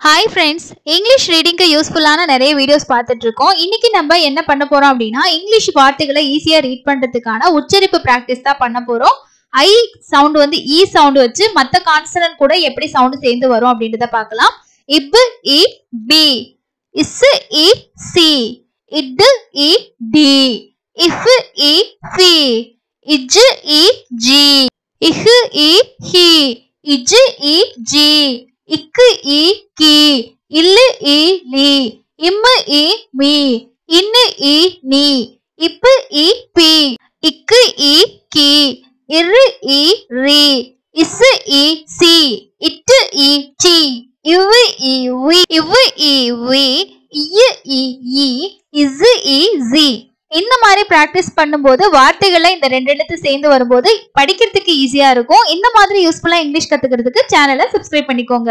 Hi friends English ரீடிங்க்கு யூஸ்ஃபுல்லான நிறைய videos பார்த்துட்டு இருக்கோம் இன்னைக்கு நம்ம என்ன பண்ண போறோம் அப்படின்னா இங்கிலீஷ் வார்த்தைகளை ஈஸியாக ரீட் பண்ணுறதுக்கான உச்சரிப்பு ப்ராக்டிஸ் தான் பண்ண போறோம். ஐ சவுண்ட் வந்து e இ சவுண்ட் வச்சு மற்ற கான்சனன்ட் கூட எப்படி சவுண்ட் சேர்ந்து வரும் அப்படின்றத பார்க்கலாம். இப் இ பி இஸ் இ சி இட் இ டி இஃப் இ ஃபி இஜ் இ ஜி இஹ் இ ஹி இஜ் இ ஜி இக்கு இ கி இல்லு இ லி இம்மு இ மீ இன்னு இ நீ இப்பு இ பி இக்கு இ கி இரு இ ரி இசு இ சி இட்டு இ சி இவ்வு இ வி இவ்வு இ வி இயு இ இ இசு இ ஜி இந்த மாதிரி ப்ராக்டிஸ் பண்ணும்போது வார்த்தைகள்லாம் இந்த ரெண்டு எழுத்து சேர்ந்து வரும்போது படிக்கிறதுக்கு ஈஸியா இருக்கும். இந்த மாதிரி யூஸ்ஃபுல்லா இங்கிலீஷ் கத்துக்கிறதுக்கு சேனலை சப்ஸ்கிரைப் பண்ணிக்கோங்க.